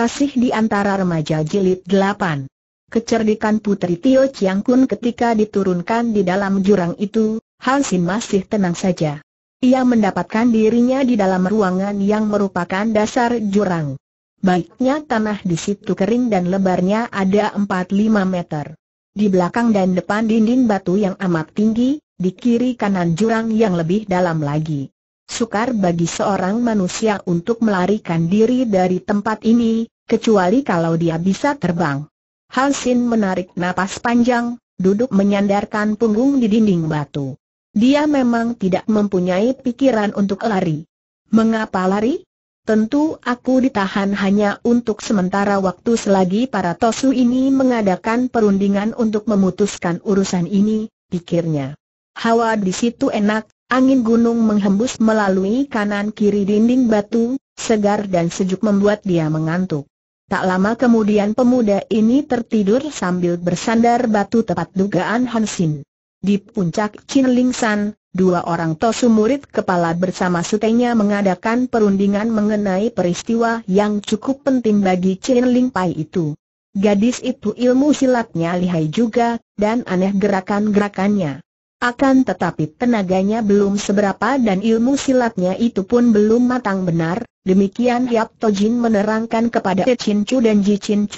Kekasih di antara remaja jilid 8 Kecerdikan Putri Tio Chiang Kun ketika diturunkan di dalam jurang itu, Hansin masih tenang saja. Ia mendapatkan dirinya di dalam ruangan yang merupakan dasar jurang. Baiknya tanah di situ kering dan lebarnya ada 4-5 meter. Di belakang dan depan dinding batu yang amat tinggi, di kiri kanan jurang yang lebih dalam lagi. Sukar bagi seorang manusia untuk melarikan diri dari tempat ini, kecuali kalau dia bisa terbang. Hansin menarik napas panjang, duduk menyandarkan punggung di dinding batu. Dia memang tidak mempunyai pikiran untuk lari. Mengapa lari? Tentu aku ditahan hanya untuk sementara waktu selagi para tosu ini mengadakan perundingan untuk memutuskan urusan ini, pikirnya. Hawa di situ enak, angin gunung menghembus melalui kanan kiri dinding batu, segar dan sejuk membuat dia mengantuk. Tak lama kemudian pemuda ini tertidur sambil bersandar batu tepat dugaan Hansin. Di puncak Chin Ling San, dua orang tosu murid kepala bersama sutenya mengadakan perundingan mengenai peristiwa yang cukup penting bagi Chin Ling Pai itu. Gadis itu ilmu silatnya lihai juga, dan aneh gerakan-gerakannya. Akan tetapi tenaganya belum seberapa dan ilmu silatnya itu pun belum matang benar, demikian Yap Tojin menerangkan kepada Chin Chu dan Ji Chin.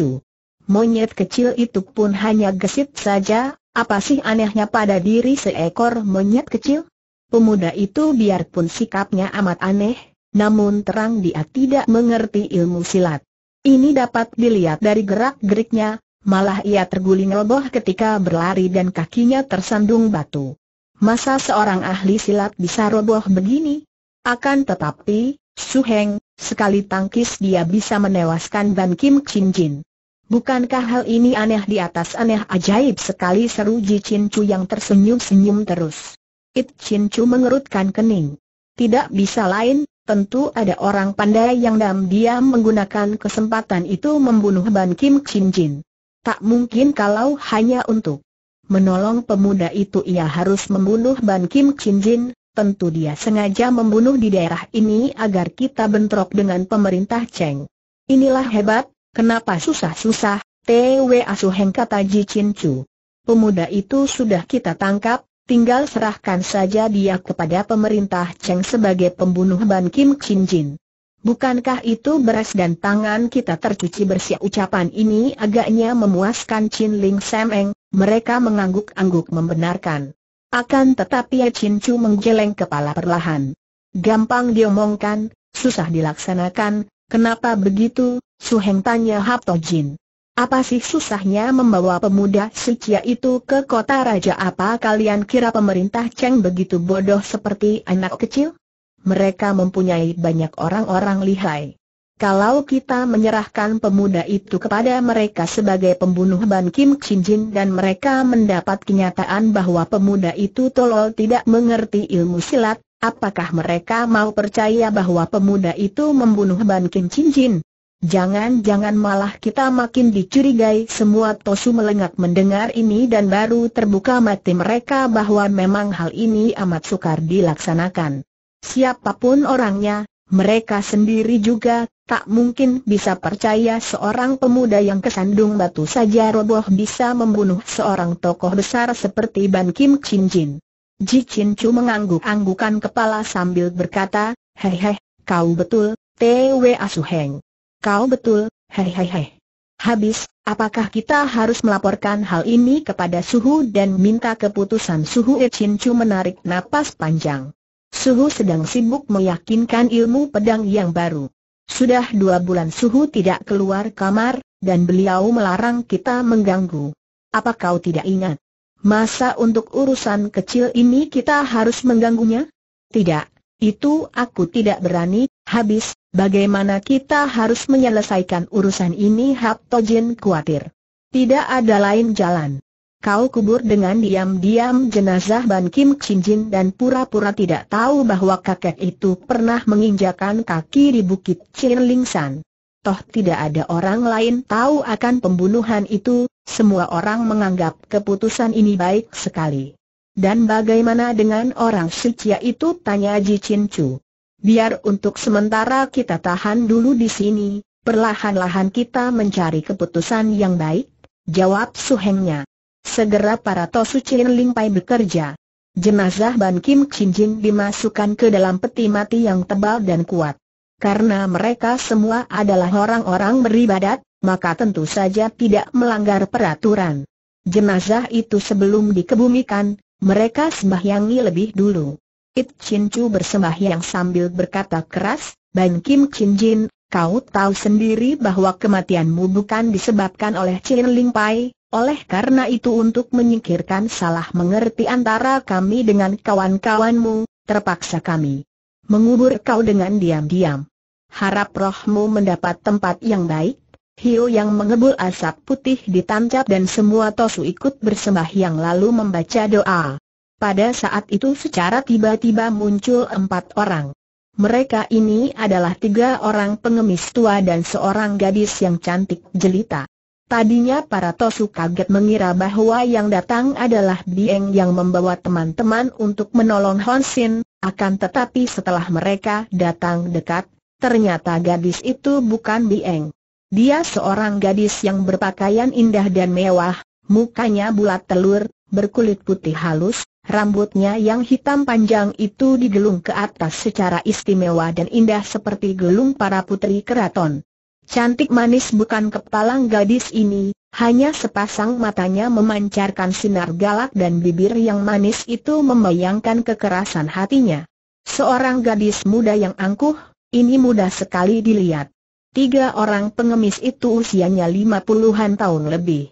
Monyet kecil itu pun hanya gesit saja, apa sih anehnya pada diri seekor monyet kecil? Pemuda itu biarpun sikapnya amat aneh, namun terang dia tidak mengerti ilmu silat. Ini dapat dilihat dari gerak-geriknya, malah ia terguling roboh ketika berlari dan kakinya tersandung batu. Masa seorang ahli silat bisa roboh begini? Akan tetapi, Su Heng, sekali tangkis dia bisa menewaskan Ban Kim Chin Jin. Bukankah hal ini aneh di atas aneh ajaib sekali seru Ji Chin Chu yang tersenyum-senyum terus. It Chin Chu mengerutkan kening. Tidak bisa lain, tentu ada orang pandai yang diam-diam menggunakan kesempatan itu membunuh Ban Kim Chin Jin. Tak mungkin kalau hanya untuk menolong pemuda itu ia harus membunuh Ban Kim Chin Jin, tentu dia sengaja membunuh di daerah ini agar kita bentrok dengan pemerintah Cheng. Inilah hebat, Kenapa susah-susah, T.W. Asuheng kata Ji Chin Chu. Pemuda itu sudah kita tangkap, tinggal serahkan saja dia kepada pemerintah Cheng sebagai pembunuh Ban Kim Chin Jin. Bukankah itu beras dan tangan kita tercuci bersih ucapan ini agaknya memuaskan Chin Ling Sameng, mereka mengangguk-angguk membenarkan. Akan tetapi Chin Chu menggeleng kepala perlahan. Gampang diomongkan, susah dilaksanakan, kenapa begitu, Su Heng tanya Hap Jin. Apa sih susahnya membawa pemuda Sicia itu ke kota raja apa kalian kira pemerintah Cheng begitu bodoh seperti anak kecil? Mereka mempunyai banyak orang-orang lihai. Kalau kita menyerahkan pemuda itu kepada mereka sebagai pembunuh Ban Kim Chin Jin dan mereka mendapat kenyataan bahwa pemuda itu tolol tidak mengerti ilmu silat, apakah mereka mau percaya bahwa pemuda itu membunuh Ban Kim Chin Jin? Jangan-jangan malah kita makin dicurigai semua Tosu melengak mendengar ini dan baru terbuka mati mereka bahwa memang hal ini amat sukar dilaksanakan. Siapa pun orangnya, mereka sendiri juga, tak mungkin bisa percaya seorang pemuda yang kesandung batu saja roboh bisa membunuh seorang tokoh besar seperti Ban Kim Chin Jin. Ji Chin Chu mengangguk-anggukan kepala sambil berkata, Hei kau betul, T.W. Asuheng. Kau betul, hei hei hei. Habis, apakah kita harus melaporkan hal ini kepada Suhu dan minta keputusan Suhu Echin Chu menarik napas panjang. Suhu sedang sibuk meyakinkan ilmu pedang yang baru. Sudah dua bulan Suhu tidak keluar kamar, dan beliau melarang kita mengganggu. Apa kau tidak ingat? Masa untuk urusan kecil ini kita harus mengganggunya? Tidak, itu aku tidak berani, habis, Bagaimana kita harus menyelesaikan urusan ini Hap Tojin khawatir. Tidak ada lain jalan. Kau kubur dengan diam-diam jenazah Ban Kim Chin Jin dan pura-pura tidak tahu bahwa kakek itu pernah menginjakan kaki di bukit Chin Ling San. Toh tidak ada orang lain tahu akan pembunuhan itu, semua orang menganggap keputusan ini baik sekali. Dan bagaimana dengan orang Sicia itu tanya Ji Chin Chu. Biar untuk sementara kita tahan dulu di sini, Perlahan-lahan kita mencari keputusan yang baik, jawab suhengnya. Segera para Tosu Chin Ling Pai bekerja. Jenazah Ban Kim Chin Jin dimasukkan ke dalam peti mati yang tebal dan kuat. Karena mereka semua adalah orang-orang beribadat, maka tentu saja tidak melanggar peraturan. Jenazah itu sebelum dikebumikan, mereka sembahyangi lebih dulu. It Chin Chu bersembahyang sambil berkata keras, Ban Kim Chin Jin, kau tahu sendiri bahwa kematianmu bukan disebabkan oleh Chin Ling Pai, oleh karena itu untuk menyingkirkan salah mengerti antara kami dengan kawan-kawanmu, terpaksa kami mengubur kau dengan diam-diam. Harap rohmu mendapat tempat yang baik. Hiu yang mengebul asap putih ditancap dan semua tosu ikut bersembahyang lalu membaca doa. Pada saat itu secara tiba-tiba muncul empat orang. Mereka ini adalah tiga orang pengemis tua dan seorang gadis yang cantik jelita. Tadinya para Tosu kaget mengira bahwa yang datang adalah Bieng yang membawa teman-teman untuk menolong Honsin, akan tetapi setelah mereka datang dekat, ternyata gadis itu bukan Bieng. Dia seorang gadis yang berpakaian indah dan mewah, mukanya bulat telur, berkulit putih halus, rambutnya yang hitam panjang itu digelung ke atas secara istimewa dan indah seperti gelung para putri keraton. Cantik manis bukan kepalang gadis ini, hanya sepasang matanya memancarkan sinar galak dan bibir yang manis itu membayangkan kekerasan hatinya. Seorang gadis muda yang angkuh, ini mudah sekali dilihat. Tiga orang pengemis itu usianya lima puluhan tahun lebih.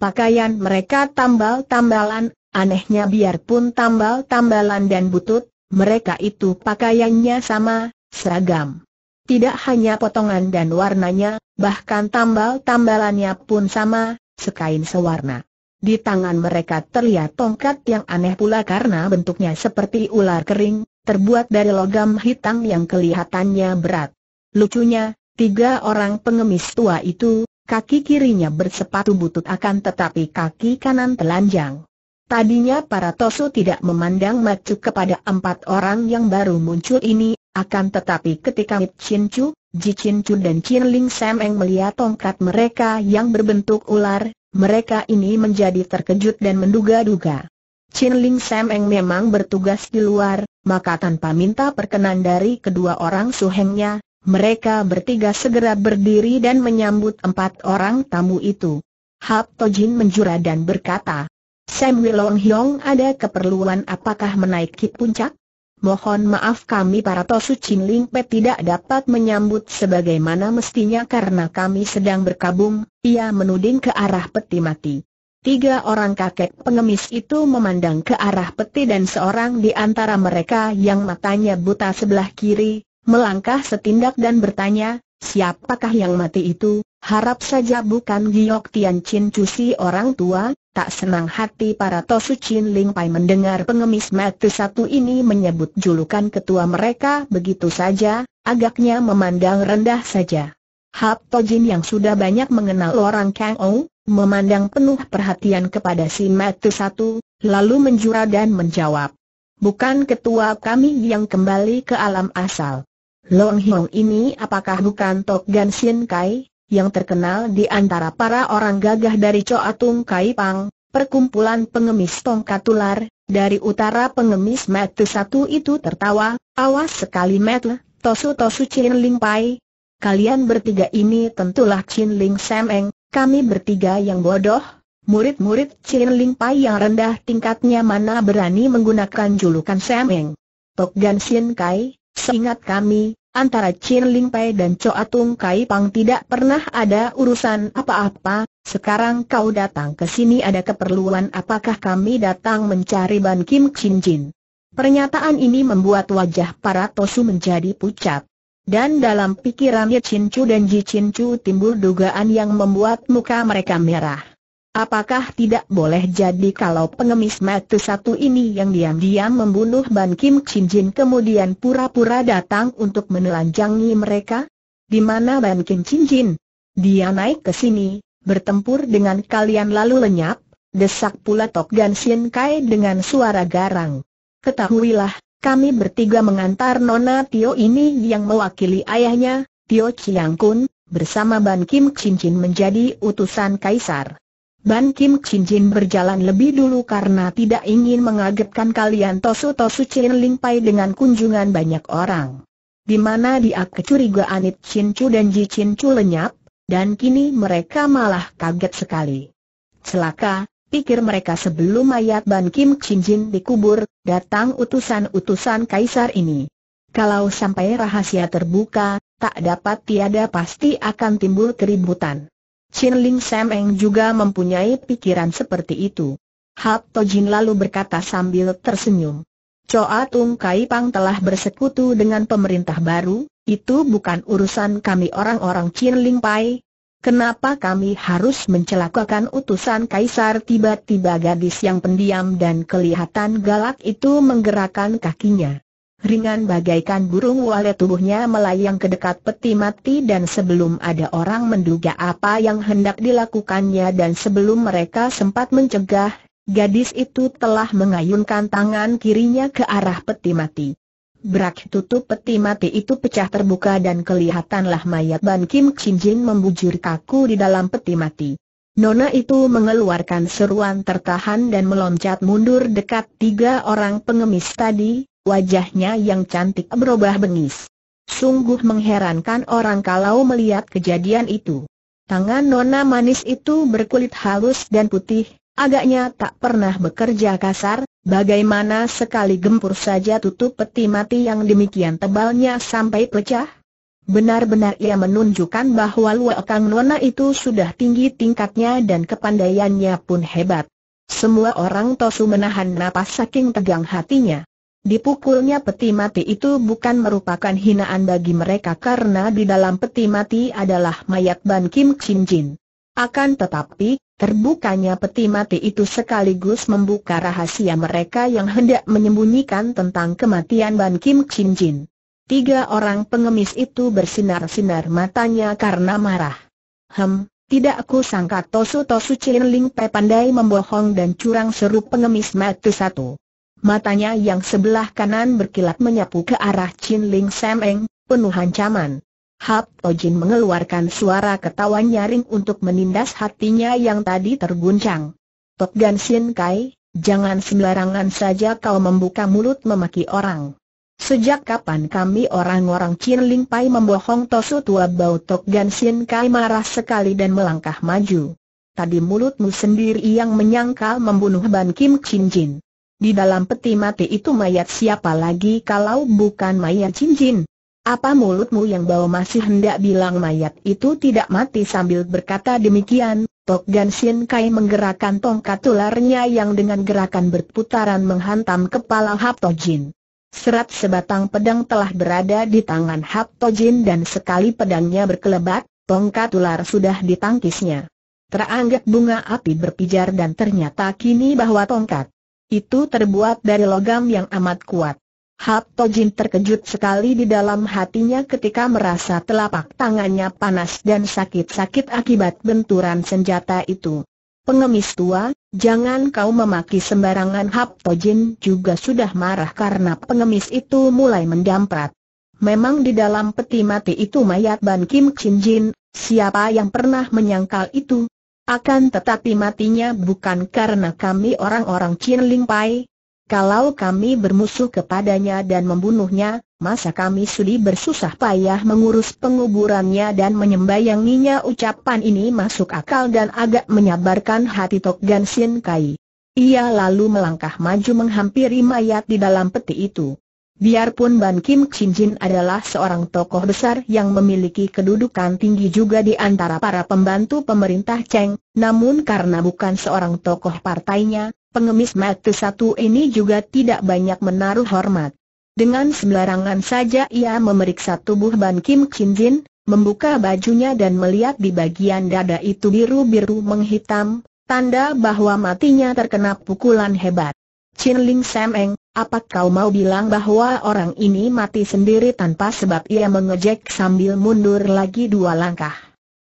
Pakaian mereka tambal-tambalan, anehnya biarpun tambal-tambalan dan butut, mereka itu pakaiannya sama, seragam. Tidak hanya potongan dan warnanya, bahkan tambal-tambalannya pun sama, sekain sewarna. Di tangan mereka terlihat tongkat yang aneh pula karena bentuknya seperti ular kering, terbuat dari logam hitam yang kelihatannya berat. Lucunya, tiga orang pengemis tua itu, kaki kirinya bersepatu butut akan tetapi kaki kanan telanjang. Tadinya para Tosu tidak memandang macu kepada empat orang yang baru muncul ini, akan tetapi ketika Mit Chin Chu, Ji Chin Chu dan Chin Ling Sam melihat tongkat mereka yang berbentuk ular, mereka ini menjadi terkejut dan menduga-duga. Chin Ling Sam memang bertugas di luar, maka tanpa minta perkenan dari kedua orang suhengnya, mereka bertiga segera berdiri dan menyambut empat orang tamu itu. Hap Tojin menjura dan berkata, Sam Wilong Hyong ada keperluan apakah menaiki puncak? Mohon maaf kami para Tosu Chin Ling Pe tidak dapat menyambut sebagaimana mestinya karena kami sedang berkabung, ia menuding ke arah peti mati. Tiga orang kakek pengemis itu memandang ke arah peti dan seorang di antara mereka yang matanya buta sebelah kiri, melangkah setindak dan bertanya, siapakah yang mati itu, harap saja bukan Giok Tian Chin Cusi orang tua, Tak senang hati para Tosu Chin Ling Pai mendengar pengemis mati satu ini menyebut julukan ketua mereka begitu saja, agaknya memandang rendah saja. Hap Tojin yang sudah banyak mengenal orang Kang Ou, memandang penuh perhatian kepada si mati satu, lalu menjura dan menjawab. Bukan ketua kami yang kembali ke alam asal. Long Hiong ini apakah bukan Tok Gan Sin Kai, yang terkenal di antara para orang gagah dari Choatung Kaipang, perkumpulan pengemis tongkat tular, dari utara pengemis Mete satu itu tertawa, awas sekali Mete, tosu-tosu Chin Ling Pai. Kalian bertiga ini tentulah Chin Ling Sameng, kami bertiga yang bodoh, murid-murid Chin Ling Pai yang rendah tingkatnya mana berani menggunakan julukan Sameng. Tok Gan Sin Kai, seingat kami, antara Chin Ling Pai dan Cho Atung Kai Pang tidak pernah ada urusan apa-apa, sekarang kau datang ke sini ada keperluan apakah kami datang mencari Ban Kim Chin Jin? Pernyataan ini membuat wajah para Tosu menjadi pucat. Dan dalam pikiran Ye Chin Chu dan Ji Chin Chu timbul dugaan yang membuat muka mereka merah. Apakah tidak boleh jadi kalau pengemis mati satu ini yang diam-diam membunuh Ban Kim Chin Jin kemudian pura-pura datang untuk menelanjangi mereka? Di mana Ban Kim Chin Jin? Dia naik ke sini, bertempur dengan kalian lalu lenyap, desak pula Tok Gan Sin Kai dengan suara garang. Ketahuilah, kami bertiga mengantar Nona Tio ini yang mewakili ayahnya, Tio Chiang Kun, bersama Ban Kim Cincin menjadi utusan kaisar. Ban Kim Cincin berjalan lebih dulu karena tidak ingin mengagetkan kalian Tosu Tosu Chin Ling Pai dengan kunjungan banyak orang. Di mana dia kecurigaan It Chin Chu dan Ji Chin Chu lenyap, dan kini mereka malah kaget sekali. Celaka, pikir mereka sebelum mayat Ban Kim Cincin dikubur, datang utusan-utusan kaisar ini. Kalau sampai rahasia terbuka, tak dapat tiada pasti akan timbul keributan. Chin Ling Eng juga mempunyai pikiran seperti itu. Hap Tojin lalu berkata sambil tersenyum. Choa Tung Kai Pang telah bersekutu dengan pemerintah baru, itu bukan urusan kami orang-orang Chin Ling Pai. Kenapa kami harus mencelakakan utusan kaisar tiba-tiba gadis yang pendiam dan kelihatan galak itu menggerakkan kakinya. Ringan bagaikan burung walet tubuhnya melayang ke dekat peti mati dan sebelum ada orang menduga apa yang hendak dilakukannya dan sebelum mereka sempat mencegah, gadis itu telah mengayunkan tangan kirinya ke arah peti mati. Berak tutup peti mati itu pecah terbuka dan kelihatanlah mayat Ban Kim Jin membujur kaku di dalam peti mati. Nona itu mengeluarkan seruan tertahan dan meloncat mundur dekat tiga orang pengemis tadi, wajahnya yang cantik berubah bengis. Sungguh mengherankan orang kalau melihat kejadian itu. Tangan nona manis itu berkulit halus dan putih, agaknya tak pernah bekerja kasar, bagaimana sekali gempur saja tutup peti mati yang demikian tebalnya sampai pecah? Benar-benar ia menunjukkan bahwa luakang nona itu sudah tinggi tingkatnya dan kepandaiannya pun hebat. Semua orang tosu menahan napas saking tegang hatinya. Dipukulnya peti mati itu bukan merupakan hinaan bagi mereka karena di dalam peti mati adalah mayat Ban Kim Chin Jin. Akan tetapi, terbukanya peti mati itu sekaligus membuka rahasia mereka yang hendak menyembunyikan tentang kematian Ban Kim Chin Jin. Tiga orang pengemis itu bersinar-sinar matanya karena marah. Hem, tidak aku sangka Tosu Tosu Chin Ling Pe pandai membohong dan curang seru pengemis mati satu. Matanya yang sebelah kanan berkilat menyapu ke arah Chin Ling Eng, penuh ancaman. Hap Tojin mengeluarkan suara ketawa nyaring untuk menindas hatinya yang tadi terguncang. Tok Gan Sin Kai, jangan sembarangan saja kau membuka mulut memaki orang. Sejak kapan kami orang-orang Chin Pai membohong Tosu tua bau Tok Gan Sin Kai marah sekali dan melangkah maju. Tadi mulutmu sendiri yang menyangkal membunuh Ban Kim Chin Jin. Di dalam peti mati itu mayat siapa lagi kalau bukan mayat cincin? Apa mulutmu yang bau masih hendak bilang mayat itu tidak mati sambil berkata demikian, Tok Gan Sin Kai menggerakkan tongkat ularnya yang dengan gerakan berputaran menghantam kepala Hap Tojin. Serat sebatang pedang telah berada di tangan Hap Tojin dan sekali pedangnya berkelebat, tongkat ular sudah ditangkisnya. Teranggap bunga api berpijar dan ternyata kini bahwa tongkat itu terbuat dari logam yang amat kuat. Hap Tojin terkejut sekali di dalam hatinya ketika merasa telapak tangannya panas dan sakit-sakit akibat benturan senjata itu. Pengemis tua, jangan kau memaki sembarangan Hap Tojin juga sudah marah karena pengemis itu mulai mendamprat. Memang di dalam peti mati itu mayat Ban Kim Chin Jin, siapa yang pernah menyangkal itu? Akan tetapi matinya bukan karena kami orang-orang Chin Ling Pai. Kalau kami bermusuh kepadanya dan membunuhnya, masa kami sudi bersusah payah mengurus penguburannya dan menyembayanginya ucapan ini masuk akal dan agak menyabarkan hati Tok Gan Sin Kai. Ia lalu melangkah maju menghampiri mayat di dalam peti itu. Biarpun Ban Kim Chin Jin adalah seorang tokoh besar yang memiliki kedudukan tinggi juga di antara para pembantu pemerintah Cheng, namun karena bukan seorang tokoh partainya, pengemis mati satu ini juga tidak banyak menaruh hormat. Dengan sembarangan saja ia memeriksa tubuh Ban Kim Chin Jin, membuka bajunya dan melihat di bagian dada itu biru-biru menghitam, tanda bahwa matinya terkena pukulan hebat. Chin Ling Eng, apa kau mau bilang bahwa orang ini mati sendiri tanpa sebab ia mengejek sambil mundur lagi dua langkah?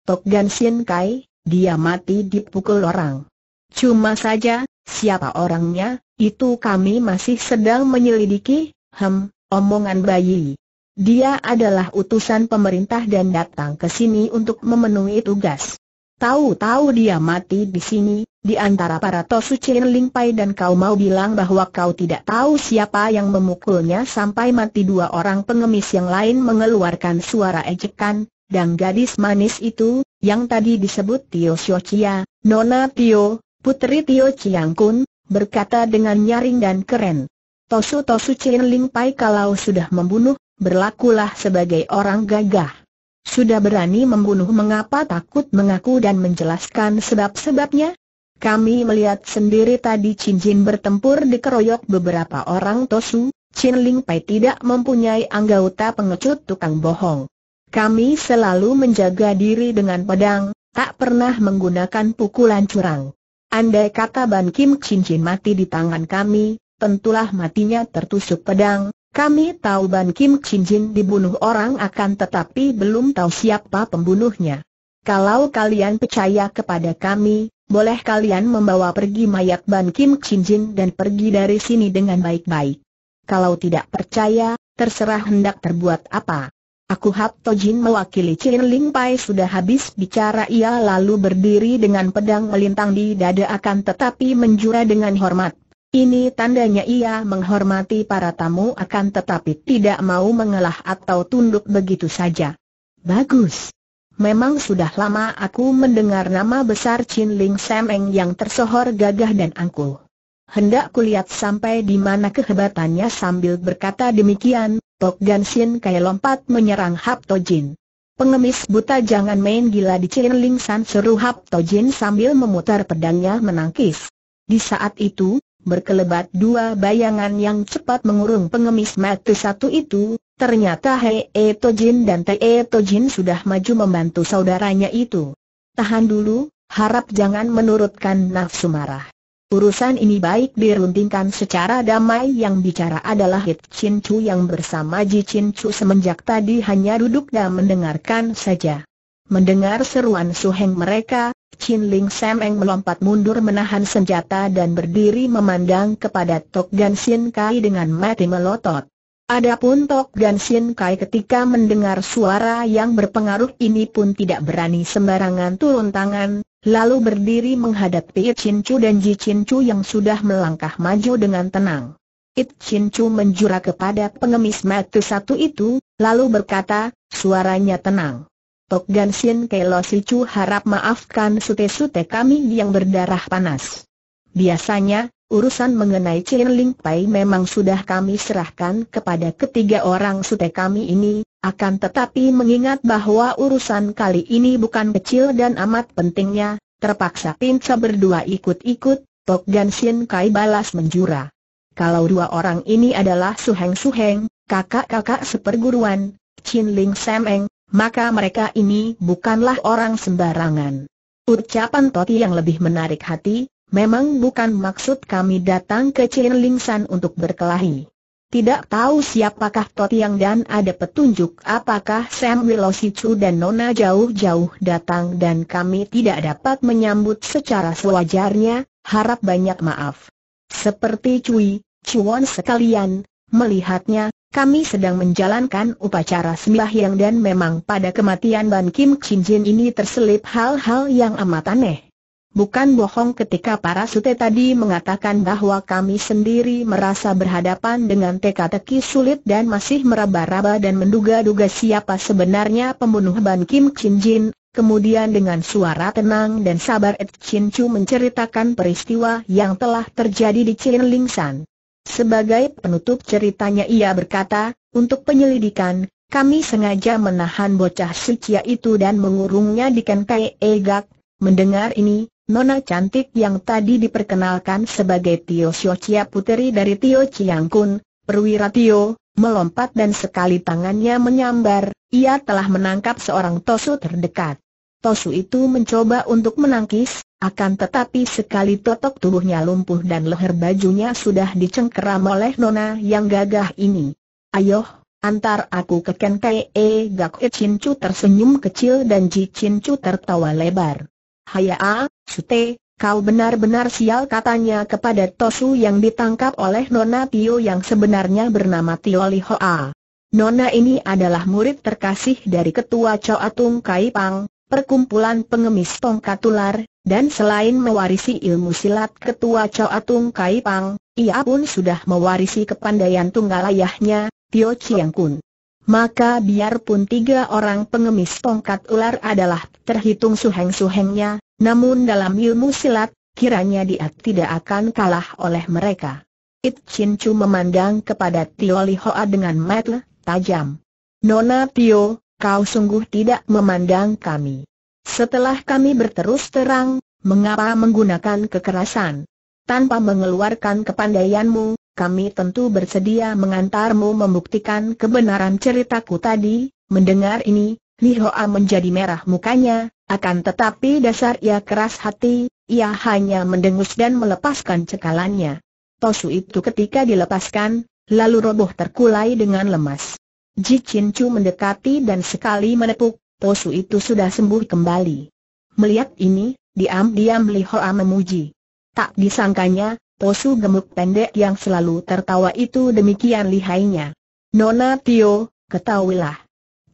Tok Gan Sin Kai, dia mati dipukul orang. Cuma saja, siapa orangnya, itu kami masih sedang menyelidiki, hem, omongan bayi. Dia adalah utusan pemerintah dan datang ke sini untuk memenuhi tugas. Tahu-tahu dia mati di sini, di antara para Tosu Chin Ling Pai dan kau mau bilang bahwa kau tidak tahu siapa yang memukulnya sampai mati dua orang pengemis yang lain mengeluarkan suara ejekan, dan gadis manis itu, yang tadi disebut Tio Xiao Nona Tio, Putri Tio Chiang Kun, berkata dengan nyaring dan keren. Tosu Tosu Chin Ling Pai kalau sudah membunuh, berlakulah sebagai orang gagah. Sudah berani membunuh mengapa takut mengaku dan menjelaskan sebab-sebabnya? Kami melihat sendiri tadi cincin bertempur dikeroyok beberapa orang Tosu, Chin Ling Pai tidak mempunyai anggota pengecut tukang bohong. Kami selalu menjaga diri dengan pedang, tak pernah menggunakan pukulan curang. Andai kata Ban Kim cincin mati di tangan kami, tentulah matinya tertusuk pedang, kami tahu Ban Kim Chin Jin dibunuh orang akan tetapi belum tahu siapa pembunuhnya. Kalau kalian percaya kepada kami, boleh kalian membawa pergi mayat Ban Kim Chin Jin dan pergi dari sini dengan baik-baik. Kalau tidak percaya, terserah hendak terbuat apa. Aku Hap Tojin mewakili Chin Ling Pai sudah habis bicara ia lalu berdiri dengan pedang melintang di dada akan tetapi menjura dengan hormat. Ini tandanya ia menghormati para tamu akan tetapi tidak mau mengalah atau tunduk begitu saja. Bagus. Memang sudah lama aku mendengar nama besar Chin Ling Semeng yang tersohor gagah dan angkuh. Hendak kulihat sampai di mana kehebatannya sambil berkata demikian, Tok Gan Sin kaya lompat menyerang Hap Tojin. Pengemis buta jangan main gila di Chin Ling San seru Hap Tojin sambil memutar pedangnya menangkis. Di saat itu, berkelebat dua bayangan yang cepat mengurung pengemis mati satu itu, ternyata Hei Tojin dan Tei Tojin sudah maju membantu saudaranya itu. Tahan dulu, harap jangan menurutkan nafsu marah. Urusan ini baik diruntingkan secara damai yang bicara adalah Hit Chin Chu yang bersama Ji Chin Chu semenjak tadi hanya duduk dan mendengarkan saja. Mendengar seruan suheng mereka, Chin Ling Sameng melompat mundur menahan senjata dan berdiri memandang kepada Tok Gan Sin Kai dengan mati melotot. Adapun Tok Gan Sin Kai ketika mendengar suara yang berpengaruh ini pun tidak berani sembarangan turun tangan, lalu berdiri menghadap Pi Chin Chu dan Ji Chin Chu yang sudah melangkah maju dengan tenang. It Chin Chu menjura kepada pengemis mati satu itu, lalu berkata, suaranya tenang. Tok Gan Sin Kelo Chu harap maafkan sute-sute kami yang berdarah panas. Biasanya, urusan mengenai Chin Ling Pai memang sudah kami serahkan kepada ketiga orang sute kami ini, akan tetapi mengingat bahwa urusan kali ini bukan kecil dan amat pentingnya, terpaksa pinca berdua ikut-ikut, Tok Gan Kai balas menjura. Kalau dua orang ini adalah Suheng-Suheng, kakak-kakak seperguruan, Chin Ling Sameng, maka mereka ini bukanlah orang sembarangan. Ucapan Toti yang lebih menarik hati, memang bukan maksud kami datang ke Chin Lingsan untuk berkelahi. Tidak tahu siapakah Totiang dan ada petunjuk apakah Sam Wilosicu dan Nona jauh-jauh datang dan kami tidak dapat menyambut secara sewajarnya, harap banyak maaf. Seperti Cui, Cuan sekalian, melihatnya, kami sedang menjalankan upacara sembahyang dan memang pada kematian Ban Kim Chin Jin ini terselip hal-hal yang amat aneh. Bukan bohong ketika para sute tadi mengatakan bahwa kami sendiri merasa berhadapan dengan teka-teki sulit dan masih meraba-raba dan menduga-duga siapa sebenarnya pembunuh Ban Kim Chin Jin, kemudian dengan suara tenang dan sabar Et Chin Chu menceritakan peristiwa yang telah terjadi di Chin Ling San. Sebagai penutup ceritanya ia berkata, untuk penyelidikan, kami sengaja menahan bocah sucia itu dan mengurungnya di Kenkai Egak. Mendengar ini, Nona cantik yang tadi diperkenalkan sebagai Tio Xiaocia puteri dari Tio Chiang Kun, perwira Tio, melompat dan sekali tangannya menyambar, ia telah menangkap seorang Tosu terdekat. Tosu itu mencoba untuk menangkis, akan tetapi sekali totok tubuhnya lumpuh dan leher bajunya sudah dicengkeram oleh nona yang gagah ini. Ayo, antar aku ke Ken E Gak Chin Chu tersenyum kecil dan Ji Chin Chu tertawa lebar. Haya A, Sute, kau benar-benar sial katanya kepada Tosu yang ditangkap oleh Nona Tio yang sebenarnya bernama Tio Li Hoa. Nona ini adalah murid terkasih dari Ketua Chow Atung Kaipang, perkumpulan pengemis tongkat ular, dan selain mewarisi ilmu silat Ketua Chow Atung Kaipang, ia pun sudah mewarisi kepandaian tunggal ayahnya, Tio Chiang Kun. Maka biarpun tiga orang pengemis tongkat ular adalah terhitung suheng-suhengnya, namun dalam ilmu silat, kiranya dia tidak akan kalah oleh mereka. It Chin Chu memandang kepada Tio Li Hoa dengan mata tajam. Nona Tio, kau sungguh tidak memandang kami. Setelah kami berterus terang, mengapa menggunakan kekerasan? Tanpa mengeluarkan kepandaianmu, kami tentu bersedia mengantarmu membuktikan kebenaran ceritaku tadi. Mendengar ini, Li Hoa menjadi merah mukanya, akan tetapi dasar ia keras hati, ia hanya mendengus dan melepaskan cekalannya. Tosu itu ketika dilepaskan, lalu roboh terkulai dengan lemas. Ji Chin Chu mendekati dan sekali menepuk, Tosu itu sudah sembuh kembali. Melihat ini, diam-diam Li Hoa memuji. Tak disangkanya, Tosu gemuk pendek yang selalu tertawa itu demikian lihainya. Nona Tio, ketahuilah.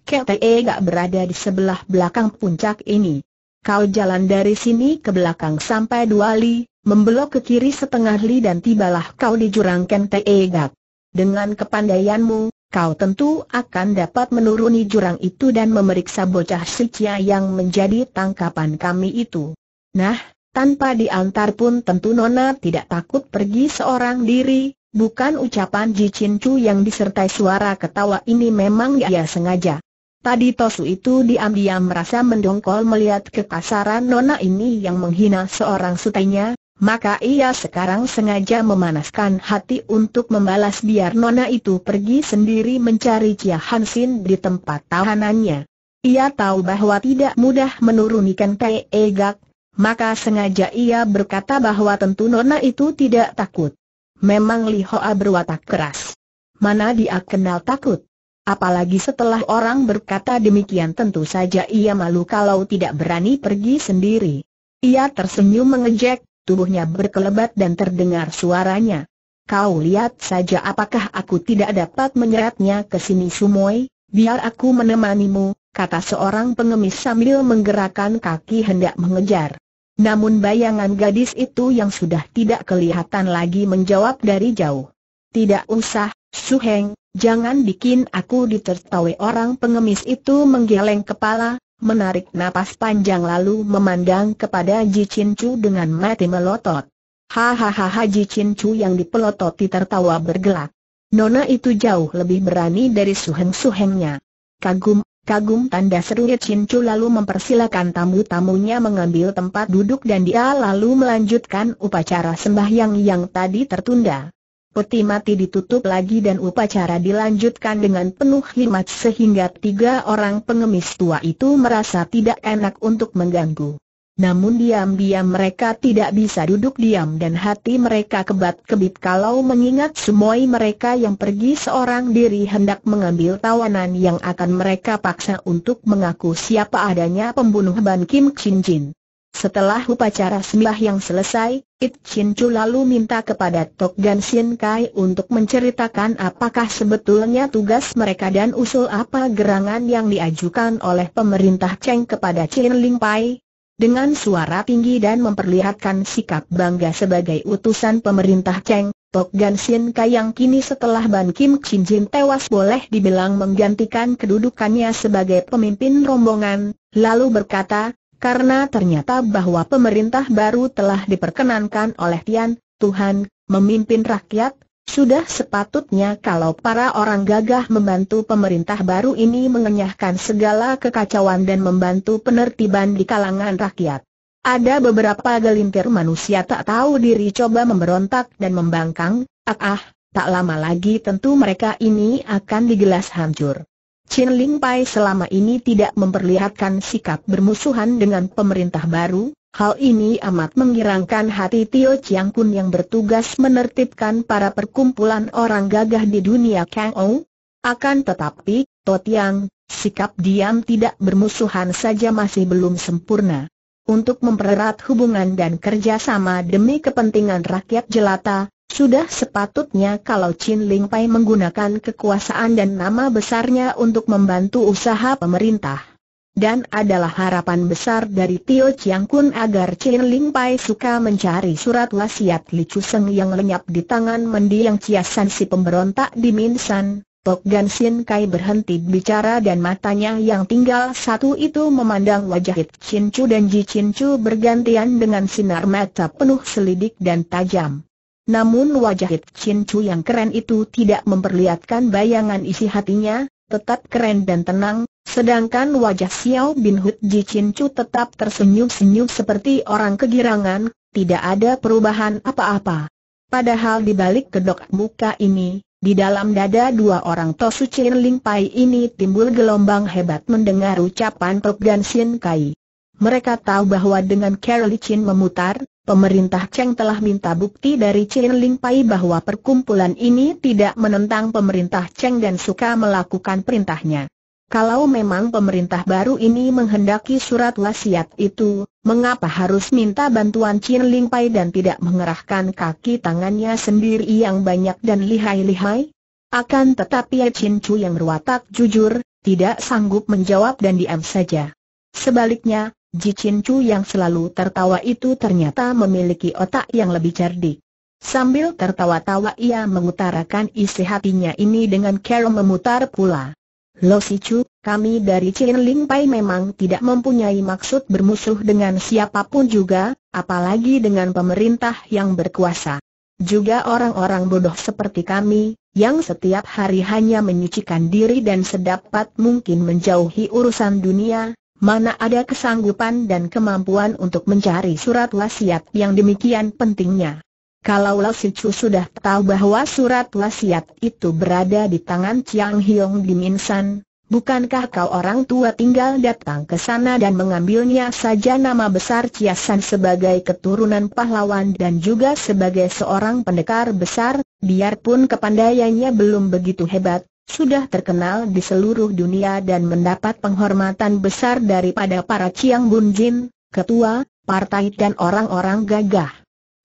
KTE gak berada di sebelah belakang puncak ini. Kau jalan dari sini ke belakang sampai dua li, membelok ke kiri setengah li dan tibalah kau di jurang KTE gak. Dengan kepandaianmu, kau tentu akan dapat menuruni jurang itu dan memeriksa bocah Sicia yang menjadi tangkapan kami itu. Nah, tanpa diantar pun tentu Nona tidak takut pergi seorang diri, bukan ucapan Ji Chin Chu yang disertai suara ketawa ini memang ia sengaja. Tadi Tosu itu diam-diam merasa mendongkol melihat kekasaran Nona ini yang menghina seorang sutainya, maka ia sekarang sengaja memanaskan hati untuk membalas biar nona itu pergi sendiri mencari Chia Hansin di tempat tahanannya. Ia tahu bahwa tidak mudah menurunikan Tai Egak, maka sengaja ia berkata bahwa tentu nona itu tidak takut. Memang Li Hoa berwatak keras. Mana dia kenal takut? Apalagi setelah orang berkata demikian tentu saja ia malu kalau tidak berani pergi sendiri. Ia tersenyum mengejek, tubuhnya berkelebat dan terdengar suaranya. Kau lihat saja apakah aku tidak dapat menyeratnya ke sini Sumoy, biar aku menemanimu, kata seorang pengemis sambil menggerakkan kaki hendak mengejar. Namun bayangan gadis itu yang sudah tidak kelihatan lagi menjawab dari jauh. Tidak usah, Suheng, jangan bikin aku ditertawa orang pengemis itu menggeleng kepala, menarik napas panjang lalu memandang kepada Ji Chin Chu dengan mati melotot. Hahaha Ji Chin Chu yang dipelototi tertawa bergelak. Nona itu jauh lebih berani dari suheng-suhengnya. Kagum, kagum tanda seru Chin lalu mempersilakan tamu-tamunya mengambil tempat duduk dan dia lalu melanjutkan upacara sembahyang yang tadi tertunda peti mati ditutup lagi dan upacara dilanjutkan dengan penuh hikmat sehingga tiga orang pengemis tua itu merasa tidak enak untuk mengganggu. Namun diam-diam mereka tidak bisa duduk diam dan hati mereka kebat-kebit kalau mengingat semua mereka yang pergi seorang diri hendak mengambil tawanan yang akan mereka paksa untuk mengaku siapa adanya pembunuh Ban Kim Chin Jin. Setelah upacara sembahyang selesai, It Chin Chu lalu minta kepada Tok Gan Sin Kai untuk menceritakan apakah sebetulnya tugas mereka dan usul apa gerangan yang diajukan oleh pemerintah Cheng kepada Chin Ling Pai. Dengan suara tinggi dan memperlihatkan sikap bangga sebagai utusan pemerintah Cheng, Tok Gan Sin Kai yang kini setelah Ban Kim Chin Jin tewas boleh dibilang menggantikan kedudukannya sebagai pemimpin rombongan, lalu berkata, karena ternyata bahwa pemerintah baru telah diperkenankan oleh Tian, Tuhan, memimpin rakyat, sudah sepatutnya kalau para orang gagah membantu pemerintah baru ini mengenyahkan segala kekacauan dan membantu penertiban di kalangan rakyat. Ada beberapa gelintir manusia tak tahu diri coba memberontak dan membangkang, ah ah, tak lama lagi tentu mereka ini akan digelas hancur. Chin Ling Pai selama ini tidak memperlihatkan sikap bermusuhan dengan pemerintah baru, hal ini amat mengirangkan hati Tio Chiang Kun yang bertugas menertibkan para perkumpulan orang gagah di dunia Kang Ou. Akan tetapi, Totiang, sikap diam tidak bermusuhan saja masih belum sempurna. Untuk mempererat hubungan dan kerjasama demi kepentingan rakyat jelata, Sudah sepatutnya kalau Chin Ling Pai menggunakan kekuasaan dan nama besarnya untuk membantu usaha pemerintah. Dan adalah harapan besar dari Tio Chiang Kun agar Chin Ling Pai suka mencari surat wasiat Li Chu Seng yang lenyap di tangan mendiang Ciasan si pemberontak di Minsan. Tok Gan Sin Kai berhenti bicara dan matanya yang tinggal satu itu memandang wajah Hit Chin Chu dan Ji Chin Chu bergantian dengan sinar mata penuh selidik dan tajam. Namun wajah Hit Chin Chu yang keren itu tidak memperlihatkan bayangan isi hatinya, tetap keren dan tenang, sedangkan wajah Xiao Bin Hut Ji Chin Chu tetap tersenyum-senyum seperti orang kegirangan, tidak ada perubahan apa-apa. Padahal di balik kedok muka ini, di dalam dada dua orang Tosu Chin Ling Pai ini timbul gelombang hebat mendengar ucapan Tok dan Sin Kai. Mereka tahu bahwa dengan Carol Chin memutar, Pemerintah Cheng telah minta bukti dari Chin Ling Pai bahwa perkumpulan ini tidak menentang pemerintah Cheng dan suka melakukan perintahnya. Kalau memang pemerintah baru ini menghendaki surat wasiat itu, mengapa harus minta bantuan Chin Ling Pai dan tidak mengerahkan kaki tangannya sendiri yang banyak dan lihai-lihai? Akan tetapi Chin Chu yang berwatak jujur, tidak sanggup menjawab dan diam saja. Sebaliknya, Ji Chin Chu yang selalu tertawa itu ternyata memiliki otak yang lebih cerdik. Sambil tertawa-tawa ia mengutarakan isi hatinya ini dengan cara memutar pula. Lo Si Chu, kami dari Chin Ling Pai memang tidak mempunyai maksud bermusuh dengan siapa pun juga, apalagi dengan pemerintah yang berkuasa. Juga orang-orang bodoh seperti kami, yang setiap hari hanya menyucikan diri dan sedapat mungkin menjauhi urusan dunia, mana ada kesanggupan dan kemampuan untuk mencari surat wasiat yang demikian pentingnya. Kalau Lau Si Chu sudah tahu bahwa surat wasiat itu berada di tangan Chiang Hiong di Minsan, bukankah kau orang tua tinggal datang ke sana dan mengambilnya saja nama besar Ciasan sebagai keturunan pahlawan dan juga sebagai seorang pendekar besar, biarpun kepandaiannya belum begitu hebat, sudah terkenal di seluruh dunia dan mendapat penghormatan besar daripada para Chiang Bun Jin, ketua, partai dan orang-orang gagah.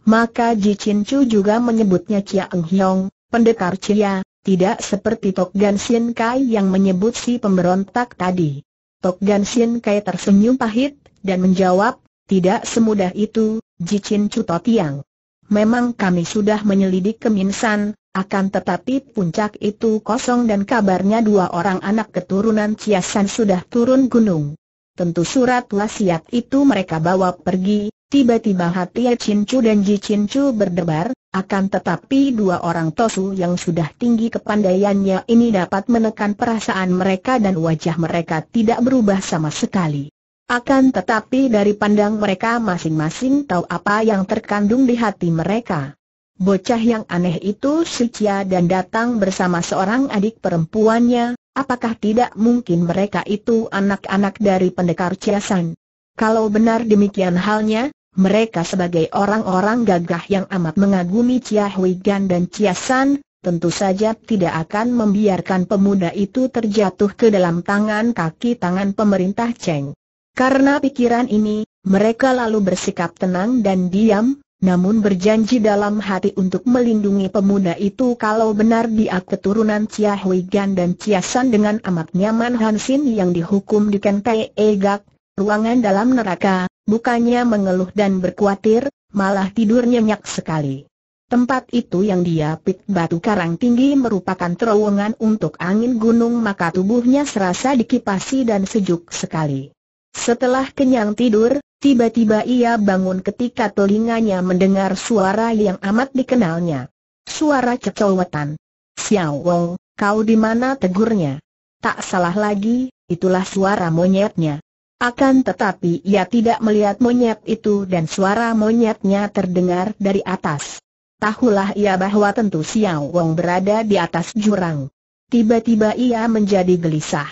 Maka Ji Chin Chu juga menyebutnya Chia Eng Hiong, pendekar Chia, tidak seperti Tok Gan Sin Kai yang menyebut si pemberontak tadi. Tok Gan Sin Kai tersenyum pahit, dan menjawab, tidak semudah itu, Ji Chin Chu Totiang. Memang kami sudah menyelidik keminsan, akan tetapi puncak itu kosong dan kabarnya dua orang anak keturunan Ciasan sudah turun gunung. Tentu surat wasiat itu mereka bawa pergi, tiba-tiba hati Cincu dan Ji Cincu berdebar, akan tetapi dua orang Tosu yang sudah tinggi kepandaiannya ini dapat menekan perasaan mereka dan wajah mereka tidak berubah sama sekali. Akan tetapi dari pandang mereka masing-masing tahu apa yang terkandung di hati mereka. Bocah yang aneh itu Sucia dan datang bersama seorang adik perempuannya, apakah tidak mungkin mereka itu anak-anak dari pendekar Ciasan? Kalau benar demikian halnya, mereka sebagai orang-orang gagah yang amat mengagumi Chia Huigan dan Ciasan, tentu saja tidak akan membiarkan pemuda itu terjatuh ke dalam tangan kaki tangan pemerintah Cheng. Karena pikiran ini, mereka lalu bersikap tenang dan diam, namun berjanji dalam hati untuk melindungi pemuda itu kalau benar dia keturunan Chia Huigan dan Chia San dengan amat nyaman Hansin yang dihukum di Kentai Egak, ruangan dalam neraka, bukannya mengeluh dan berkuatir, malah tidur nyenyak sekali. Tempat itu yang dia pit batu karang tinggi merupakan terowongan untuk angin gunung maka tubuhnya serasa dikipasi dan sejuk sekali. Setelah kenyang tidur, Tiba-tiba ia bangun ketika telinganya mendengar suara yang amat dikenalnya. Suara kecowetan. Xiao Wong, kau di mana tegurnya? Tak salah lagi, itulah suara monyetnya. Akan tetapi ia tidak melihat monyet itu dan suara monyetnya terdengar dari atas. Tahulah ia bahwa tentu Xiao Wong berada di atas jurang. Tiba-tiba ia menjadi gelisah.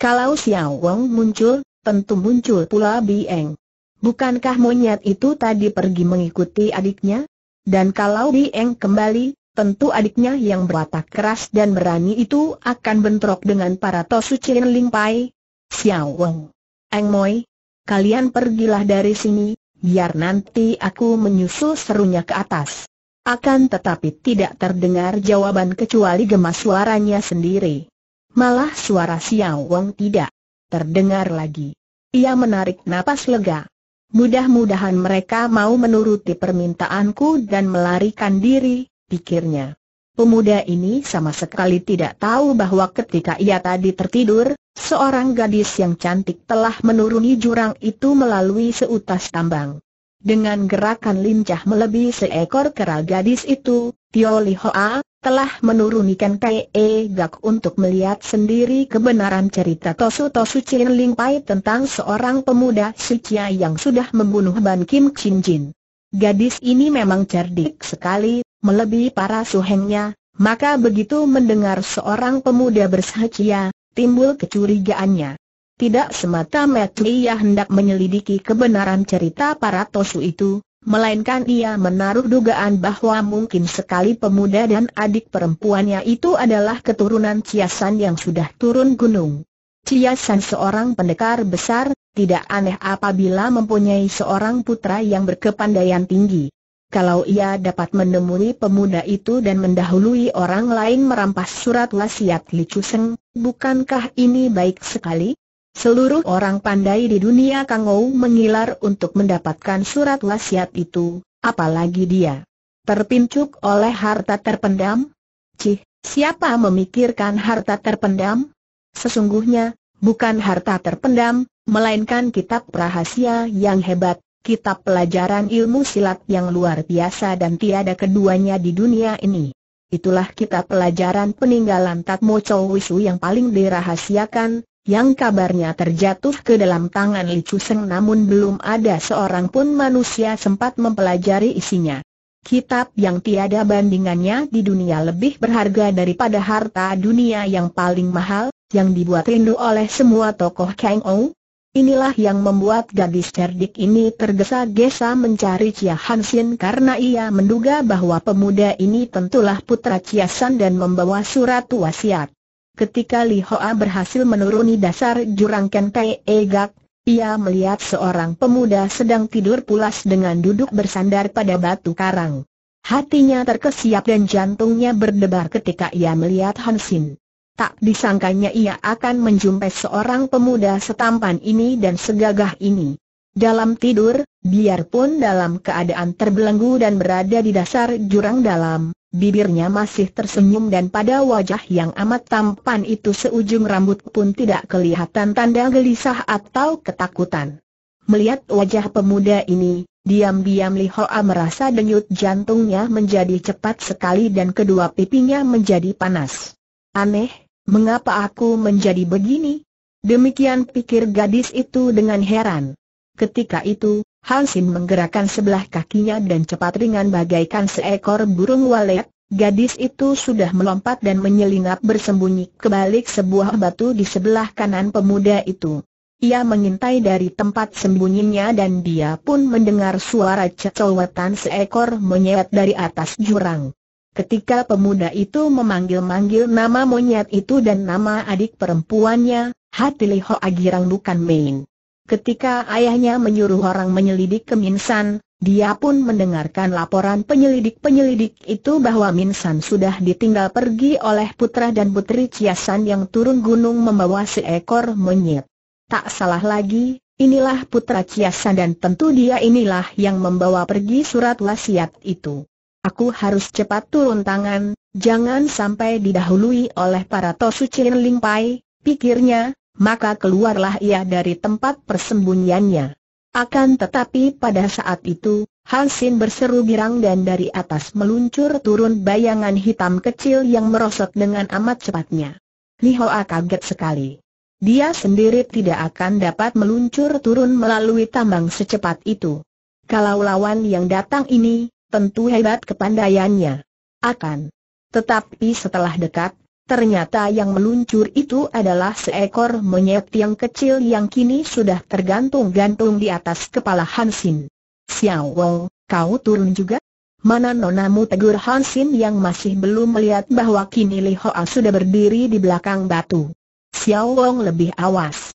Kalau Xiao Wong muncul, tentu muncul pula Bieng. Bukankah monyet itu tadi pergi mengikuti adiknya? Dan kalau Bieng kembali, tentu adiknya yang berwatak keras dan berani itu akan bentrok dengan para Tosu Chin Ling Pai. Xiao Wong. Eng Moi. Kalian pergilah dari sini, biar nanti aku menyusul serunya ke atas. Akan tetapi tidak terdengar jawaban kecuali gemas suaranya sendiri. Malah suara Xiao Wong tidak terdengar lagi. Ia menarik napas lega. Mudah-mudahan mereka mau menuruti permintaanku dan melarikan diri, pikirnya. Pemuda ini sama sekali tidak tahu bahwa ketika ia tadi tertidur, seorang gadis yang cantik telah menuruni jurang itu melalui seutas tambang. Dengan gerakan lincah melebihi seekor kera gadis itu, Tio Li Hoa telah menurunikan Kai E Gak untuk melihat sendiri kebenaran cerita Tosu Tosu Chin Ling Pai tentang seorang pemuda suci yang sudah membunuh Ban Kim Chin Jin. Gadis ini memang cerdik sekali, melebihi para suhengnya, maka begitu mendengar seorang pemuda bersahaja, timbul kecurigaannya. Tidak semata-mata ia hendak menyelidiki kebenaran cerita para tosu itu, melainkan ia menaruh dugaan bahwa mungkin sekali pemuda dan adik perempuannya itu adalah keturunan Ciasan yang sudah turun gunung. Ciasan seorang pendekar besar, tidak aneh apabila mempunyai seorang putra yang berkepandaian tinggi. Kalau ia dapat menemui pemuda itu dan mendahului orang lain merampas surat wasiat Li Chuseng, bukankah ini baik sekali? Seluruh orang pandai di dunia Kangou mengilar untuk mendapatkan surat wasiat itu, apalagi dia. Terpincuk oleh harta terpendam? Cih, siapa memikirkan harta terpendam? Sesungguhnya, bukan harta terpendam, melainkan kitab rahasia yang hebat, kitab pelajaran ilmu silat yang luar biasa dan tiada keduanya di dunia ini. Itulah kitab pelajaran peninggalan Tatmo Chow Wisu yang paling dirahasiakan, yang kabarnya terjatuh ke dalam tangan Li Chuseng namun belum ada seorang pun manusia sempat mempelajari isinya. Kitab yang tiada bandingannya di dunia lebih berharga daripada harta dunia yang paling mahal, yang dibuat rindu oleh semua tokoh Kang Ou, Inilah yang membuat gadis cerdik ini tergesa-gesa mencari Chia Hansin karena ia menduga bahwa pemuda ini tentulah putra Chia San dan membawa surat wasiat. Ketika Li Hoa berhasil menuruni dasar jurang Ken Pei Egak, ia melihat seorang pemuda sedang tidur pulas dengan duduk bersandar pada batu karang. Hatinya terkesiap dan jantungnya berdebar ketika ia melihat Hansin. Tak disangkanya ia akan menjumpai seorang pemuda setampan ini dan segagah ini. Dalam tidur, biarpun dalam keadaan terbelenggu dan berada di dasar jurang dalam, bibirnya masih tersenyum dan pada wajah yang amat tampan itu seujung rambut pun tidak kelihatan tanda gelisah atau ketakutan. Melihat wajah pemuda ini, diam-diam Li Hoa merasa denyut jantungnya menjadi cepat sekali dan kedua pipinya menjadi panas. Aneh, mengapa aku menjadi begini? Demikian pikir gadis itu dengan heran. Ketika itu, Hansin menggerakkan sebelah kakinya dan cepat ringan bagaikan seekor burung walet, gadis itu sudah melompat dan menyelinap bersembunyi ke balik sebuah batu di sebelah kanan pemuda itu. Ia mengintai dari tempat sembunyinya dan dia pun mendengar suara cecowatan seekor monyet dari atas jurang. Ketika pemuda itu memanggil-manggil nama monyet itu dan nama adik perempuannya, hati Li Hoa girang bukan main. Ketika ayahnya menyuruh orang menyelidik ke Minsan, dia pun mendengarkan laporan penyelidik-penyelidik itu bahwa Minsan sudah ditinggal pergi oleh putra dan putri Ciasan yang turun gunung membawa seekor monyet. Tak salah lagi, inilah putra Ciasan dan tentu dia inilah yang membawa pergi surat wasiat itu. Aku harus cepat turun tangan, jangan sampai didahului oleh para Tosu Chin Ling Pai, pikirnya, maka keluarlah ia dari tempat persembunyiannya. Akan tetapi pada saat itu, Hansin berseru girang dan dari atas meluncur turun bayangan hitam kecil yang merosot dengan amat cepatnya. Li Hoa kaget sekali. Dia sendiri tidak akan dapat meluncur turun melalui tambang secepat itu. Kalau lawan yang datang ini, tentu hebat kepandaiannya. Akan. Tetapi setelah dekat, ternyata yang meluncur itu adalah seekor monyet yang kecil yang kini sudah tergantung-gantung di atas kepala Hansin. Xiao Wong, kau turun juga? Mana nonamu tegur Hansin yang masih belum melihat bahwa kini Li Hoa sudah berdiri di belakang batu. Xiao Wong lebih awas.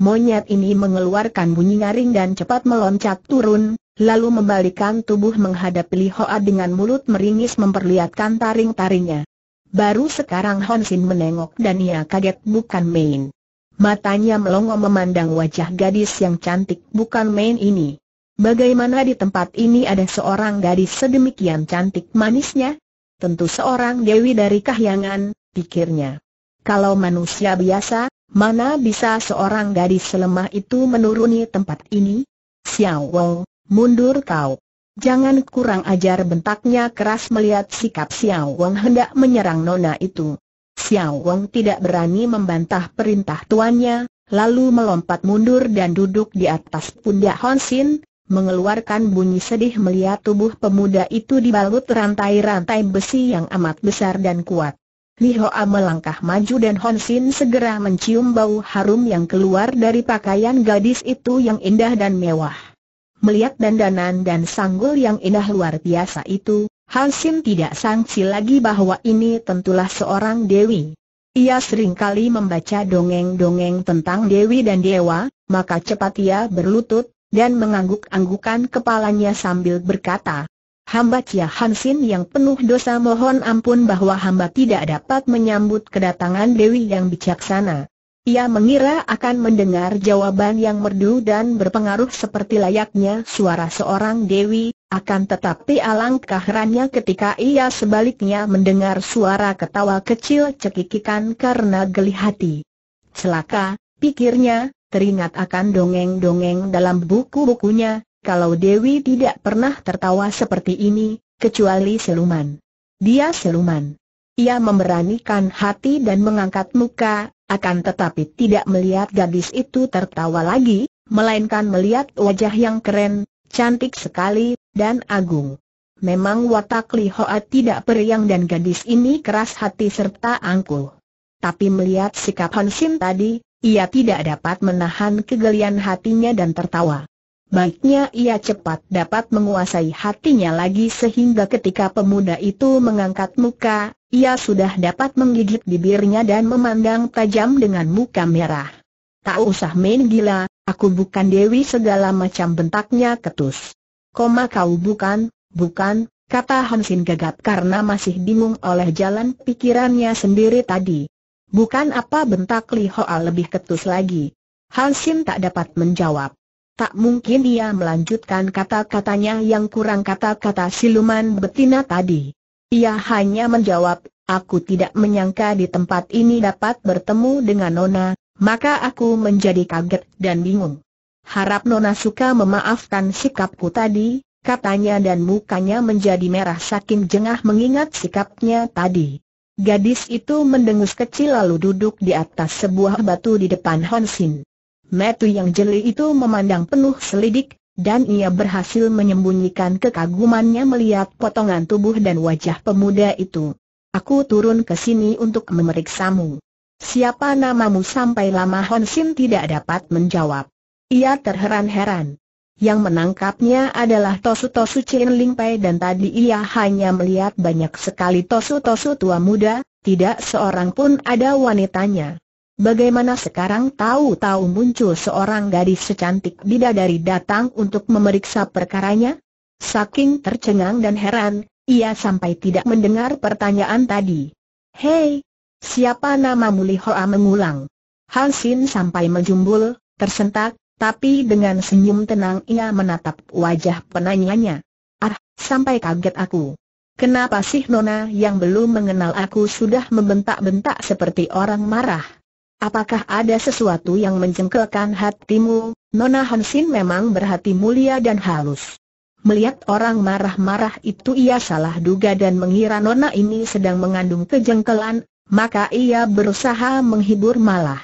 Monyet ini mengeluarkan bunyi nyaring dan cepat meloncat turun, lalu membalikan tubuh menghadap Li Hoa dengan mulut meringis memperlihatkan taring-taringnya. Baru sekarang Honsin menengok dan ia kaget bukan main. Matanya melongo memandang wajah gadis yang cantik bukan main ini. Bagaimana di tempat ini ada seorang gadis sedemikian cantik manisnya? Tentu seorang dewi dari kahyangan, pikirnya. Kalau manusia biasa, Mana bisa seorang gadis selemah itu menuruni tempat ini? Xiao Wong, mundur kau. Jangan kurang ajar bentaknya keras melihat sikap Xiao Wong hendak menyerang nona itu. Xiao Wong tidak berani membantah perintah tuannya, lalu melompat mundur dan duduk di atas pundak Hon Sin, mengeluarkan bunyi sedih melihat tubuh pemuda itu dibalut rantai-rantai besi yang amat besar dan kuat. Li Hoa melangkah maju dan Hon Sin segera mencium bau harum yang keluar dari pakaian gadis itu yang indah dan mewah. Melihat dandanan dan sanggul yang indah luar biasa itu, Han Sin tidak sangsi lagi bahwa ini tentulah seorang dewi. Ia sering kali membaca dongeng-dongeng tentang dewi dan dewa, maka cepat ia berlutut, dan mengangguk-anggukan kepalanya sambil berkata, hamba Chia Hansin yang penuh dosa mohon ampun bahwa hamba tidak dapat menyambut kedatangan Dewi yang bijaksana. Ia mengira akan mendengar jawaban yang merdu dan berpengaruh seperti layaknya suara seorang Dewi, akan tetapi alangkah herannya ketika ia sebaliknya mendengar suara ketawa kecil cekikikan karena geli hati. Celaka, pikirnya, teringat akan dongeng-dongeng dalam buku-bukunya, kalau Dewi tidak pernah tertawa seperti ini, kecuali seluman. Dia seluman. Ia memberanikan hati dan mengangkat muka, akan tetapi tidak melihat gadis itu tertawa lagi, melainkan melihat wajah yang keren, cantik sekali, dan agung. Memang watak Li Hoa tidak periang dan gadis ini keras hati serta angkuh. Tapi melihat sikap Hansin tadi, ia tidak dapat menahan kegelian hatinya dan tertawa. Baiknya ia cepat dapat menguasai hatinya lagi sehingga ketika pemuda itu mengangkat muka, ia sudah dapat menggigit bibirnya dan memandang tajam dengan muka merah. Tak usah main gila, aku bukan Dewi segala macam bentaknya ketus. Koma kau bukan, bukan, kata Hansin gagap karena masih bingung oleh jalan pikirannya sendiri tadi. Bukan apa bentak Li Hoa lebih ketus lagi. Hansin tak dapat menjawab. Tak mungkin ia melanjutkan kata-katanya yang kurang kata-kata siluman betina tadi. Ia hanya menjawab, aku tidak menyangka di tempat ini dapat bertemu dengan Nona, maka aku menjadi kaget dan bingung. Harap Nona suka memaafkan sikapku tadi, katanya dan mukanya menjadi merah saking jengah mengingat sikapnya tadi. Gadis itu mendengus kecil lalu duduk di atas sebuah batu di depan Honsin. Metu yang jeli itu memandang penuh selidik, dan ia berhasil menyembunyikan kekagumannya melihat potongan tubuh dan wajah pemuda itu. Aku turun ke sini untuk memeriksamu. Siapa namamu sampai lama Honsin tidak dapat menjawab. Ia terheran-heran. Yang menangkapnya adalah Tosu-Tosu Chin Ling Pai dan tadi ia hanya melihat banyak sekali Tosu-Tosu tua muda, tidak seorang pun ada wanitanya. Bagaimana sekarang tahu-tahu muncul seorang gadis secantik bidadari datang untuk memeriksa perkaranya? Saking tercengang dan heran, ia sampai tidak mendengar pertanyaan tadi. Hei, siapa namamu Li Hoa mengulang? Hansin sampai menjumbul, tersentak, tapi dengan senyum tenang ia menatap wajah penanyanya. Ah, sampai kaget aku. Kenapa sih Nona yang belum mengenal aku sudah membentak-bentak seperti orang marah? Apakah ada sesuatu yang menjengkelkan hatimu? Nona Hansin memang berhati mulia dan halus. Melihat orang marah-marah itu ia salah duga dan mengira Nona ini sedang mengandung kejengkelan, maka ia berusaha menghibur malah.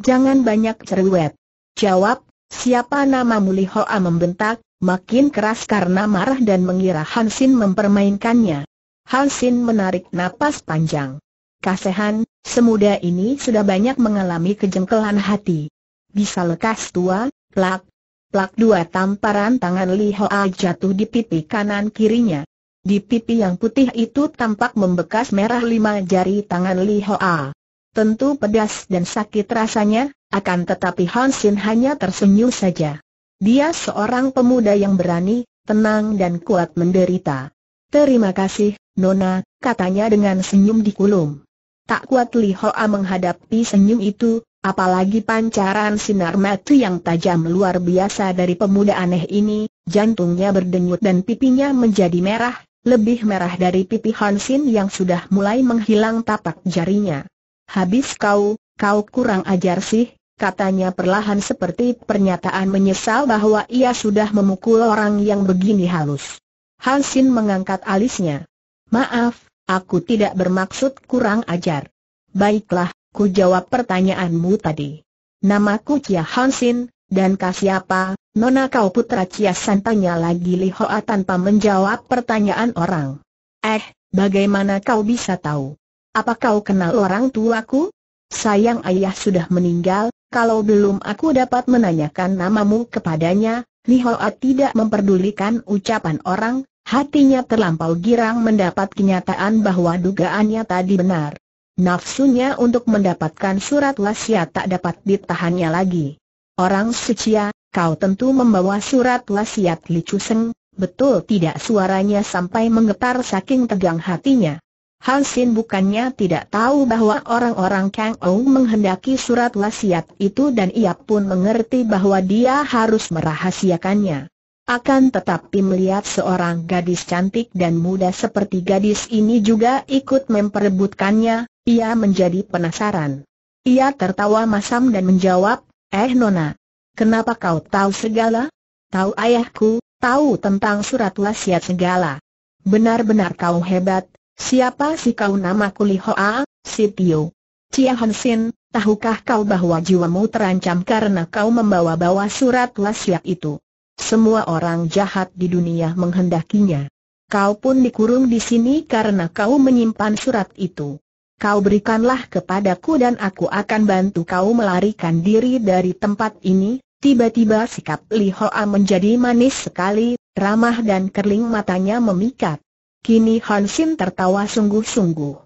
Jangan banyak cerewet. Jawab, siapa nama Muli Hoa membentak, makin keras karena marah dan mengira Hansin mempermainkannya. Hansin menarik napas panjang. Kasehan, semuda ini sudah banyak mengalami kejengkelan hati. Bisa lekas tua, plak, plak dua tamparan tangan Li Hoa jatuh di pipi kanan kirinya. Di pipi yang putih itu tampak membekas merah lima jari tangan Li Hoa. Tentu pedas dan sakit rasanya, akan tetapi Hansin hanya tersenyum saja. Dia seorang pemuda yang berani, tenang dan kuat menderita. Terima kasih, Nona, katanya dengan senyum dikulum. Tak kuat Li Hoa menghadapi senyum itu, apalagi pancaran sinar mata yang tajam luar biasa dari pemuda aneh ini, jantungnya berdenyut dan pipinya menjadi merah, lebih merah dari pipi Hansin yang sudah mulai menghilang tapak jarinya. Habis kau, kau kurang ajar sih, katanya perlahan seperti pernyataan menyesal bahwa ia sudah memukul orang yang begini halus. Hansin mengangkat alisnya. Maaf, aku tidak bermaksud kurang ajar. Baiklah, ku jawab pertanyaanmu tadi. Namaku Chia Hansin, dan kau siapa, nona kau putra Chia santanya lagi Lihoa tanpa menjawab pertanyaan orang. Eh, bagaimana kau bisa tahu? Apa kau kenal orang tuaku? Sayang ayah sudah meninggal, kalau belum aku dapat menanyakan namamu kepadanya, Li Hoa tidak memperdulikan ucapan orang, hatinya terlampau girang mendapat kenyataan bahwa dugaannya tadi benar. Nafsunya untuk mendapatkan surat wasiat tak dapat ditahannya lagi. Orang secia, kau tentu membawa surat wasiat Li Chuseng, betul tidak suaranya sampai menggetar saking tegang hatinya. Hansin bukannya tidak tahu bahwa orang-orang Kang Ou menghendaki surat wasiat itu dan ia pun mengerti bahwa dia harus merahasiakannya. Akan tetapi melihat seorang gadis cantik dan muda seperti gadis ini juga ikut memperebutkannya, ia menjadi penasaran. Ia tertawa masam dan menjawab, Eh Nona, kenapa kau tahu segala? Tahu ayahku, tahu tentang surat wasiat segala. Benar-benar kau hebat, Siapa si kau nama Kuli Hoa, si Tio? Chia Hansin, tahukah kau bahwa jiwamu terancam karena kau membawa-bawa surat wasiat itu? Semua orang jahat di dunia menghendakinya. Kau pun dikurung di sini karena kau menyimpan surat itu. Kau berikanlah kepadaku dan aku akan bantu kau melarikan diri dari tempat ini. Tiba-tiba sikap Li Hoa menjadi manis sekali, ramah dan kerling matanya memikat. Kini Hansin tertawa sungguh-sungguh.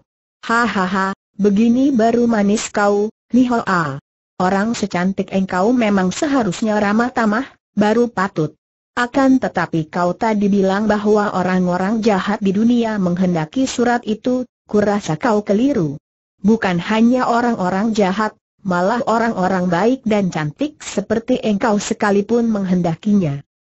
Hahaha, begini baru manis kau, Hoa. Orang secantik engkau memang seharusnya ramah tamah, baru patut. Akan tetapi kau tadi bilang bahwa orang-orang jahat di dunia menghendaki surat itu, kurasa kau keliru. Bukan hanya orang-orang jahat, malah orang-orang baik dan cantik seperti engkau sekalipun menghendakinya.